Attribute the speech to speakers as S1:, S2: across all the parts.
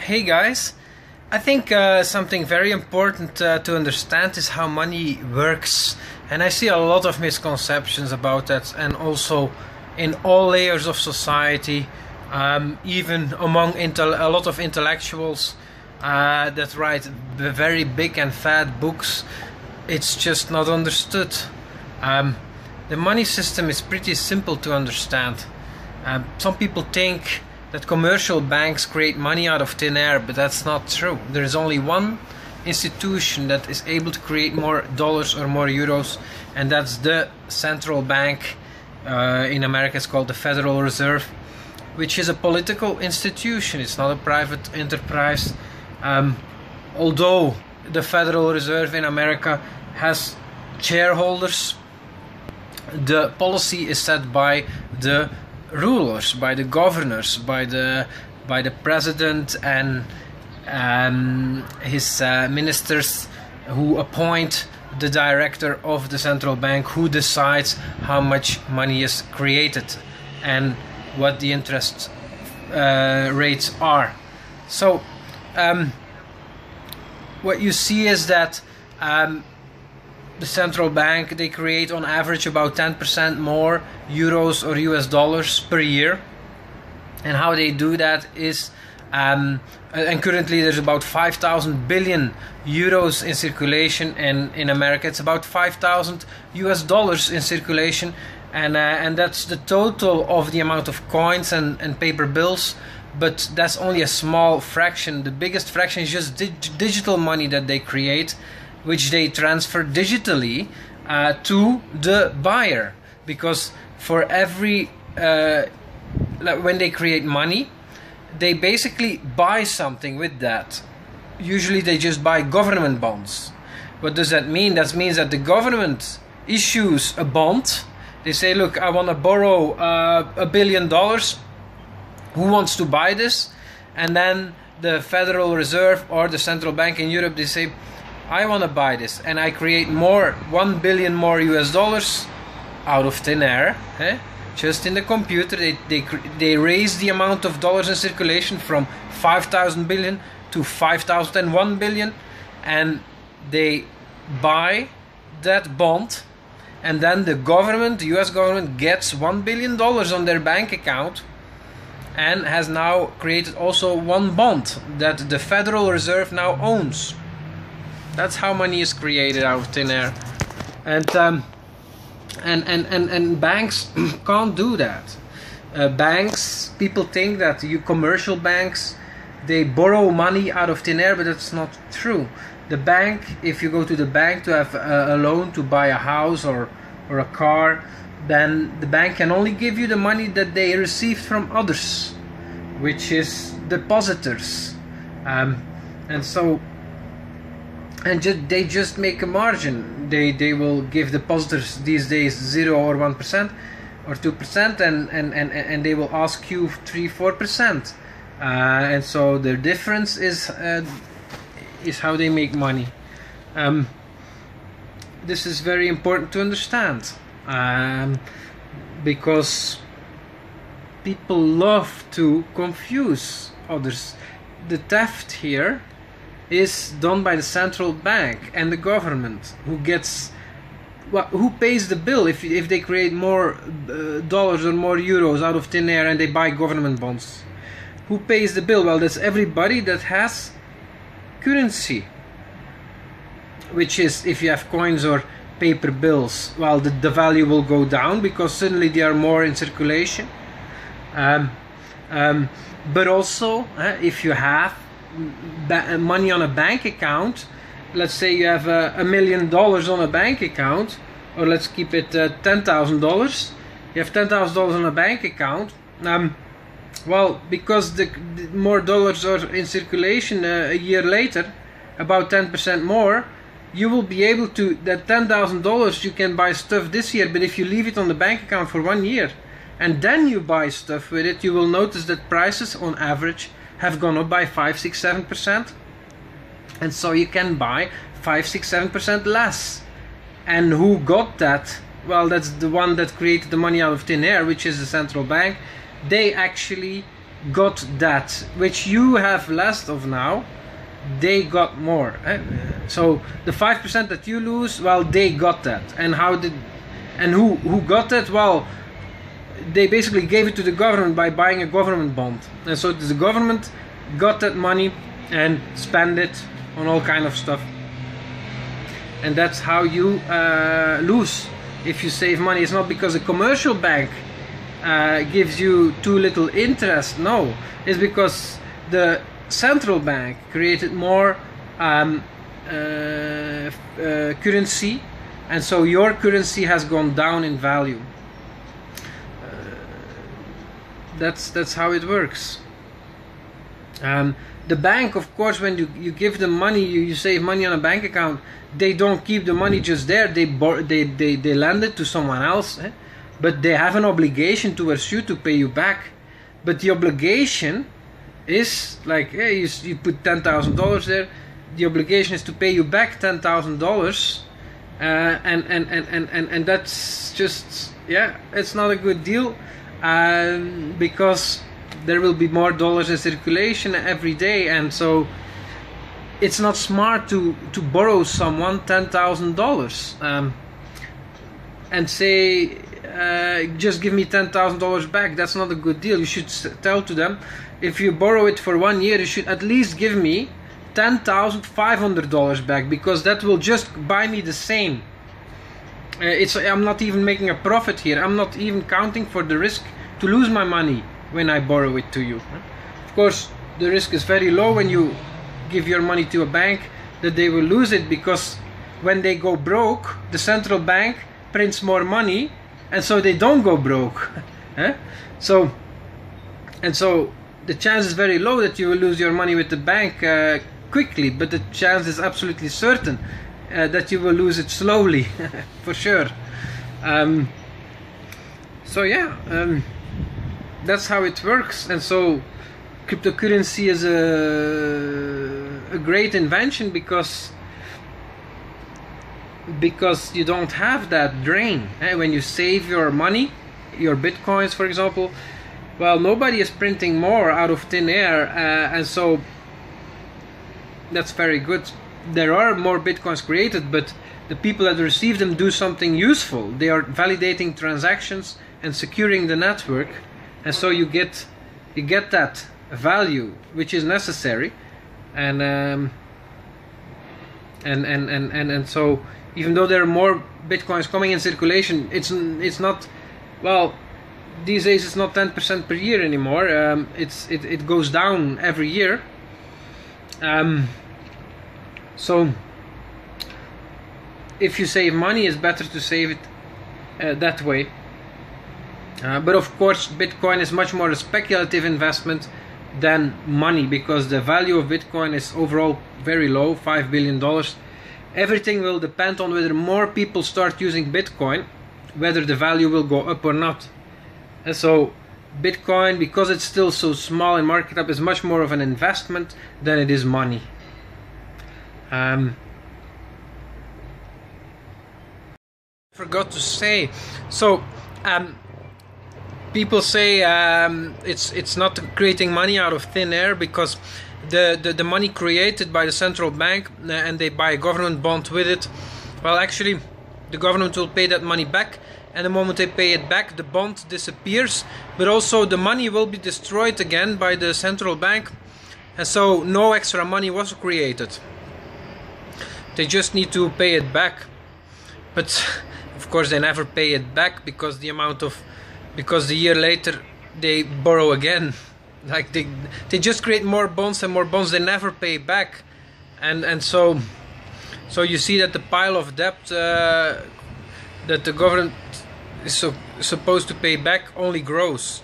S1: Hey guys, I think uh, something very important uh, to understand is how money works, and I see a lot of misconceptions about that, and also in all layers of society, um, even among a lot of intellectuals uh, that write very big and fat books, it's just not understood. Um, the money system is pretty simple to understand. Um, some people think that commercial banks create money out of thin air, but that's not true. There is only one institution that is able to create more dollars or more euros, and that's the central bank. Uh, in America, it's called the Federal Reserve, which is a political institution. It's not a private enterprise. Um, although the Federal Reserve in America has shareholders, the policy is set by the rulers, by the governors, by the by the president and um, his uh, ministers who appoint the director of the central bank who decides how much money is created and what the interest uh, rates are. So, um, what you see is that um, the central bank they create on average about 10% more euros or US dollars per year. And how they do that is um, and currently there's about 5,000 billion euros in circulation and in America. It's about 5,000 US dollars in circulation. And uh, and that's the total of the amount of coins and, and paper bills. But that's only a small fraction. The biggest fraction is just dig- digital money that they create which they transfer digitally uh, to the buyer. Because for every uh, when they create money they basically buy something with that. Usually they just buy government bonds. What does that mean? That means that the government issues a bond. They say look i want to borrow uh, a billion dollars. Who wants to buy this? And then the federal reserve or the central bank in europe they say I want to buy this and I create more 1 billion more US dollars out of thin air eh? just in the computer they, they, they raise the amount of dollars in circulation from 5000 billion to 5001 billion and they buy that bond and then the government the US government gets 1 billion dollars on their bank account and has now created also one bond that the Federal Reserve now owns that's how money is created out of thin air. And um, and, and, and, and banks can't do that. Uh, banks, people think that you commercial banks, they borrow money out of thin air, but that's not true. The bank, if you go to the bank to have a, a loan to buy a house or, or a car, then the bank can only give you the money that they received from others, which is depositors. Um, and so and ju- they just make a margin. They they will give depositors these days zero or one percent or two percent, and, and and and they will ask you three four percent, uh, and so the difference is uh, is how they make money. Um, this is very important to understand um, because people love to confuse others. The theft here is done by the central bank and the government who gets well, who pays the bill if if they create more uh, dollars or more euros out of thin air and they buy government bonds. Who pays the bill? Well that's everybody that has currency which is if you have coins or paper bills well the, the value will go down because suddenly they are more in circulation. Um, um, but also uh, if you have money on a bank account, let's say you have a, million dollars on a bank account, or let's keep it uh, ten thousand dollars. You have ten thousand dollars on a bank account. Um, well, because the, the more dollars are in circulation uh, a year later, about ten percent more, you will be able to that ten thousand dollars you can buy stuff this year. But if you leave it on the bank account for one year, and then you buy stuff with it, you will notice that prices on average have gone up by 5, 6, 7%. And so you can buy 5, 6, 7% less. And who got that? Well, that's the one that created the money out of thin air, which is the central bank. They actually got that which you have less of now they got more eh? so the 5% that you lose well they got that and how did and who who got that well they basically gave it to the government by buying a government bond. And so the government got that money and spend it on all kind of stuff. And that's how you uh, lose if you save money. It's not because a commercial bank uh, gives you too little interest. No it's because the central bank created more um, uh, uh, currency. And so your currency has gone down in value that's that's how it works. Um, the bank of course when you, you give them money you, you save money on a bank account they don't keep the money just there. They they, they, they lend it to someone else eh? but they have an obligation towards you to pay you back. But the obligation is like hey you, you put ten thousand dollars there. The obligation is to pay you back ten thousand uh, dollars and, and, and, and, and, and that's just yeah it's not a good deal um, because there will be more dollars in circulation every day and so it's not smart to to borrow someone ten thousand um, dollars and say uh, just give me ten thousand dollars back that's not a good deal. You should tell to them if you borrow it for one year you should at least give me ten thousand five hundred dollars back because that will just buy me the same uh, it's I'm not even making a profit here I'm not even counting for the risk to lose my money when I borrow it to you. Of course, the risk is very low when you give your money to a bank that they will lose it because when they go broke, the central bank prints more money and so they don't go broke. So, and so the chance is very low that you will lose your money with the bank uh, quickly, but the chance is absolutely certain uh, that you will lose it slowly, for sure. Um, so yeah. Um, that's how it works and so cryptocurrency is a, a great invention because because you don't have that drain eh? when you save your money your bitcoins for example well nobody is printing more out of thin air uh, and so that's very good there are more bitcoins created but the people that receive them do something useful. They are validating transactions and securing the network and so you get you get that value which is necessary. And um, and, and and and and so even though there are more bitcoins coming in circulation it's it's not well these days it's not 10% per year anymore. Um, it's it, it goes down every year. Um, so if you save money it's better to save it uh, that way uh, but of course, Bitcoin is much more a speculative investment than money because the value of Bitcoin is overall very low $5 billion. Everything will depend on whether more people start using Bitcoin, whether the value will go up or not. And so, Bitcoin, because it's still so small in market cap, is much more of an investment than it is money. Um, forgot to say. So um, people say um, it's it's not creating money out of thin air because the, the, the money created by the central bank uh, and they buy a government bond with it well actually the government will pay that money back. And the moment they pay it back the bond disappears but also the money will be destroyed again by the central bank. And so no extra money was created they just need to pay it back. But of course they never pay it back because the amount of because the year later they borrow again. Like they they just create more bonds and more bonds. They never pay back. And and so so you see that the pile of debt uh, that the government is so, supposed to pay back only grows.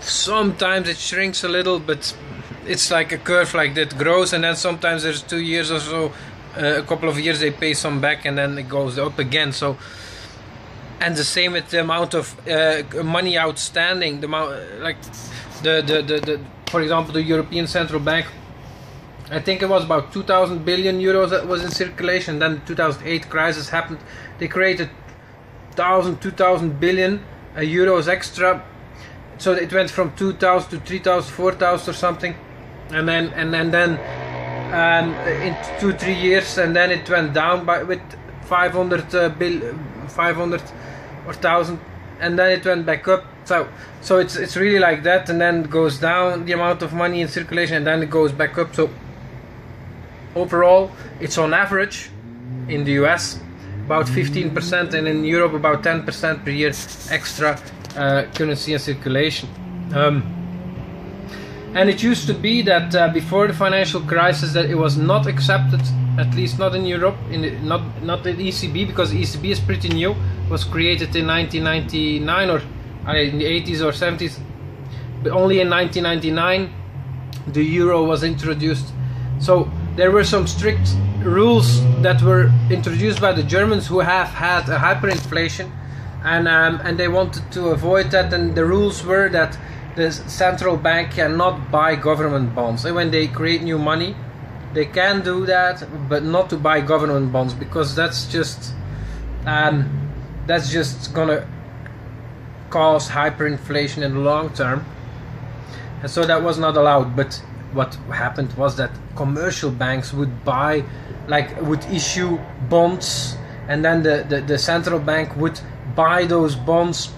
S1: Sometimes it shrinks a little but it's like a curve like that grows and then sometimes there's two years or so uh, a couple of years they pay some back and then it goes up again. So and the same with the amount of uh, money outstanding the amount like the, the, the, the for example the European Central Bank I think it was about 2000 billion euros that was in circulation. Then the 2008 crisis happened. They created 1000 2000 billion uh, euros extra. So it went from 2000 to 3000 4000 or something and then and, and then um, in two three years and then it went down by with 500 uh, bill 500 or 1000 and then it went back up. So so it's it's really like that and then it goes down the amount of money in circulation and then it goes back up. So overall it's on average in the US about 15% and in Europe about 10% per year extra uh, currency in circulation. Um, and it used to be that uh, before the financial crisis that it was not accepted at least not in Europe in the, not not the ECB because ECB is pretty new was created in 1999 or uh, in the 80s or 70s but only in 1999 the euro was introduced. So there were some strict rules that were introduced by the Germans who have had a hyperinflation and um, and they wanted to avoid that and the rules were that the central bank cannot buy government bonds. And when they create new money they can do that but not to buy government bonds because that's just um, that's just gonna cause hyperinflation in the long term. And so that was not allowed but what happened was that commercial banks would buy like would issue bonds and then the, the, the central bank would buy those bonds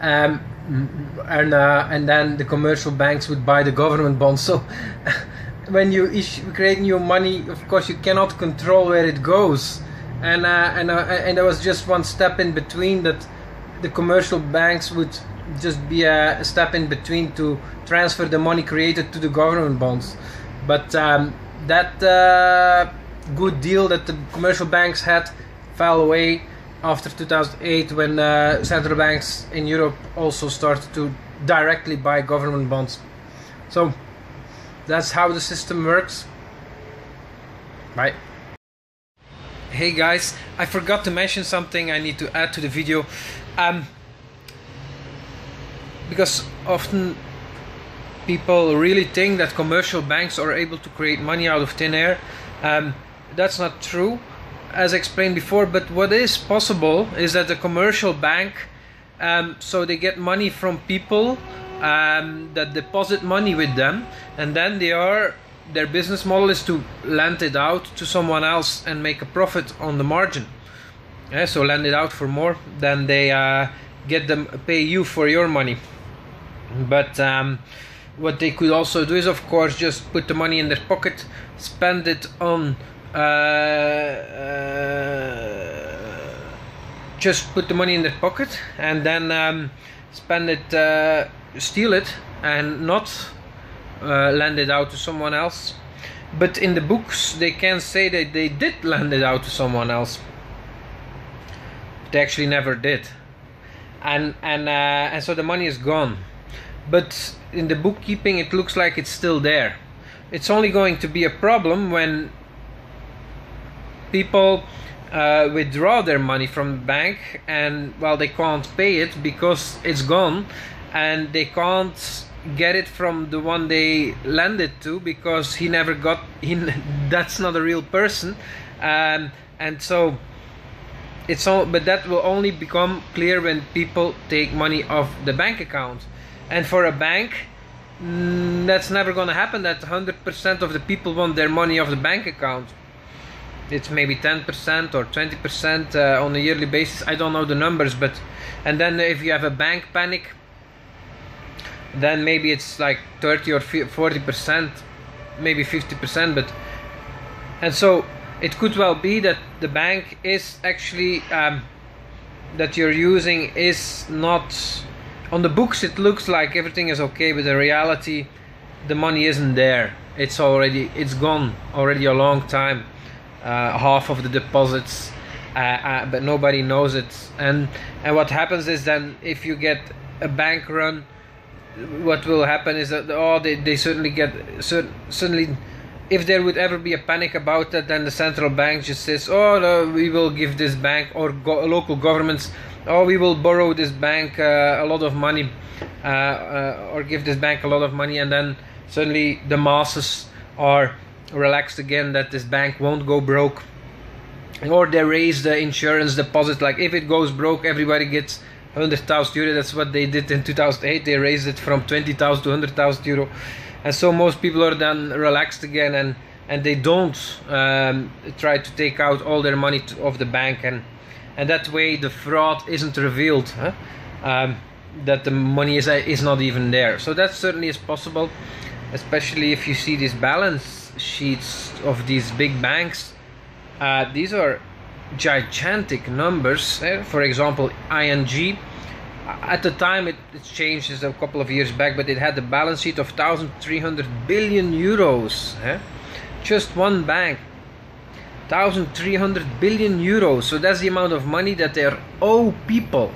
S1: um, and uh, and then the commercial banks would buy the government bonds. So when you issue, create new money of course you cannot control where it goes. And uh, and uh, and there was just one step in between that the commercial banks would just be a step in between to transfer the money created to the government bonds. But um, that uh, good deal that the commercial banks had fell away after 2008 when uh, central banks in Europe also started to directly buy government bonds. So that's how the system works. Bye. Hey guys, I forgot to mention something I need to add to the video. Um, because often people really think that commercial banks are able to create money out of thin air. Um, that's not true, as explained before. But what is possible is that the commercial bank, um, so they get money from people um, that deposit money with them, and then they are their business model is to lend it out to someone else and make a profit on the margin. Yeah, so lend it out for more than they uh, get them pay you for your money. But um, what they could also do is, of course, just put the money in their pocket, spend it on. Uh, uh, just put the money in their pocket and then um, spend it, uh, steal it, and not uh, lend it out to someone else. But in the books, they can say that they did lend it out to someone else. They actually never did, and and uh, and so the money is gone but in the bookkeeping it looks like it's still there. It's only going to be a problem when people uh, withdraw their money from the bank and well they can't pay it because it's gone. And they can't get it from the one they lend it to because he never got he that's not a real person. Um, and so it's all but that will only become clear when people take money off the bank account. And for a bank, mm, that's never going to happen that 100% of the people want their money off the bank account. It's maybe 10% or 20% uh, on a yearly basis. I don't know the numbers, but and then if you have a bank panic, then maybe it's like 30 or 40%, maybe 50%. But and so it could well be that the bank is actually um, that you're using is not on the books it looks like everything is okay but in reality the money isn't there it's already it's gone already a long time uh, half of the deposits uh, uh, but nobody knows it. And and what happens is then if you get a bank run what will happen is that oh they, they certainly get certainly if there would ever be a panic about that then the central bank just says oh no, we will give this bank or go, local governments oh we will borrow this bank uh, a lot of money uh, uh, or give this bank a lot of money and then suddenly the masses are relaxed again that this bank won't go broke or they raise the insurance deposit like if it goes broke everybody gets 100,000 euro. That's what they did in 2008. They raised it from 20,000 to 100,000 euro, and so most people are then relaxed again and and they don't um, try to take out all their money to, of the bank and and that way the fraud isn't revealed. Huh? Um, that the money is is not even there. So that certainly is possible, especially if you see this balance sheets of these big banks. Uh, these are gigantic numbers. Eh? For example, ING. At the time, it, it changed a couple of years back, but it had a balance sheet of 1,300 billion euros. Eh? Just one bank. 1,300 billion euros. So that's the amount of money that they owe people.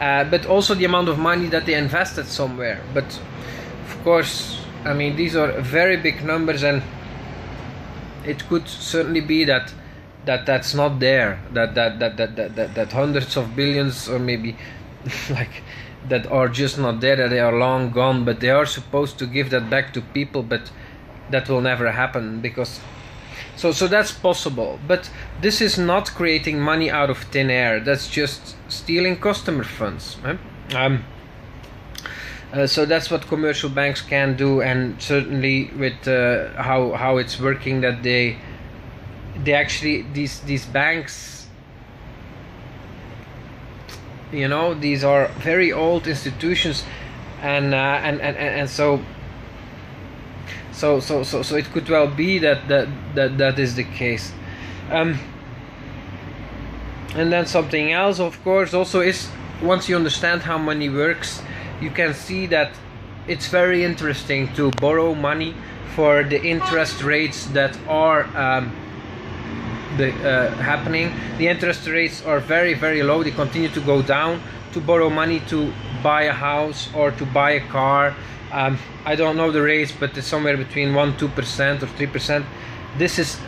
S1: Uh, but also the amount of money that they invested somewhere. But of course, I mean, these are very big numbers, and it could certainly be that that that's not there that that that that that, that, hundreds of billions or maybe like that are just not there that they are long gone but they are supposed to give that back to people but that will never happen because so so that's possible but this is not creating money out of thin air that's just stealing customer funds um, uh, so that's what commercial banks can do and certainly with uh, how how it's working that they they actually these these banks you know these are very old institutions and uh, and, and and so so so so so it could well be that that that, that is the case. Um, and then something else of course also is once you understand how money works you can see that it's very interesting to borrow money for the interest rates that are um, the, uh, happening. The interest rates are very, very low. They continue to go down to borrow money to buy a house or to buy a car. Um, I don't know the rates, but it's somewhere between 1 2% or 3%. This is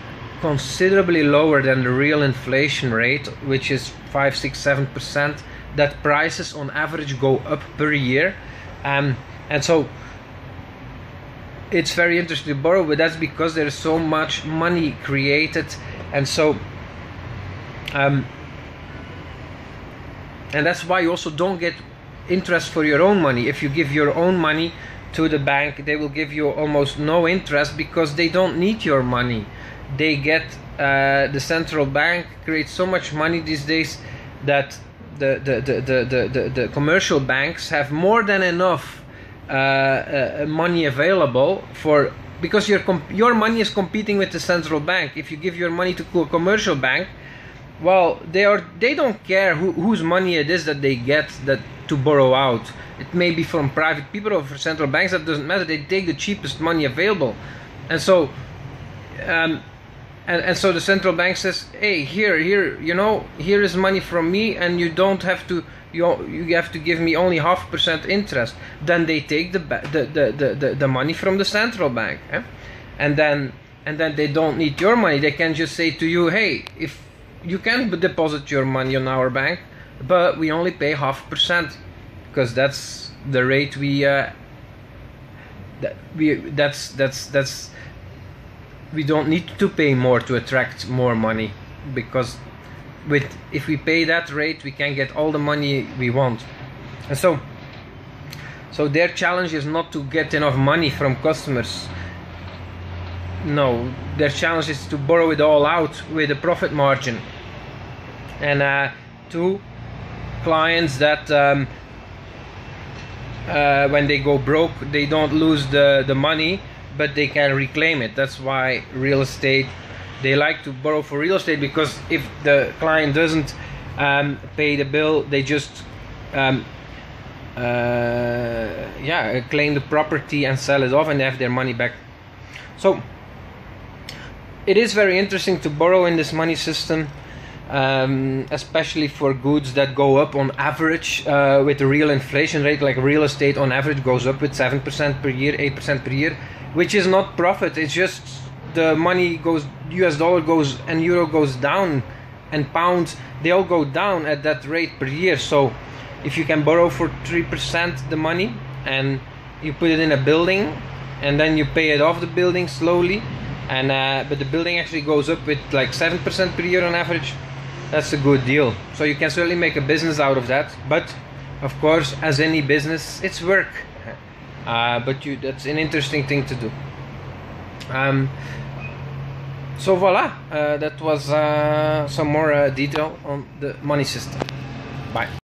S1: considerably lower than the real inflation rate, which is 5 6 7%. That prices on average go up per year. Um, and so it's very interesting to borrow, but that's because there's so much money created. And so um, and that's why you also don't get interest for your own money. If you give your own money to the bank they will give you almost no interest because they don't need your money. They get uh, the central bank creates so much money these days that the the, the, the, the, the commercial banks have more than enough uh, uh, money available for because your your money is competing with the central bank. If you give your money to a commercial bank, well, they are they don't care who, whose money it is that they get that to borrow out. It may be from private people or from central banks. That doesn't matter. They take the cheapest money available, and so. Um, and, and so the central bank says, "Hey, here, here, you know, here is money from me, and you don't have to you you have to give me only half percent interest then they take the the, the, the, the money from the central bank eh? and then and then they don't need your money they can just say to you hey if you can deposit your money on our bank but we only pay half percent because that's the rate we uh, that we that's that's that's we don't need to pay more to attract more money because with if we pay that rate we can get all the money we want. And so so their challenge is not to get enough money from customers. No their challenge is to borrow it all out with a profit margin. And uh, to clients that um, uh, when they go broke they don't lose the the money but they can reclaim it that's why real estate they like to borrow for real estate because if the client doesn't um, pay the bill, they just um, uh, yeah claim the property and sell it off and have their money back. So it is very interesting to borrow in this money system. Um, especially for goods that go up on average uh, with the real inflation rate, like real estate on average goes up with 7% per year, 8% per year, which is not profit, it's just the money goes US dollar goes and euro goes down and pounds they all go down at that rate per year so if you can borrow for 3% the money and you put it in a building and then you pay it off the building slowly and uh, but the building actually goes up with like 7% per year on average that's a good deal so you can certainly make a business out of that but of course, as any business, it's work. Uh, but you, that's an interesting thing to do. Um, so voila, uh, that was uh, some more uh, detail on the money system. Bye.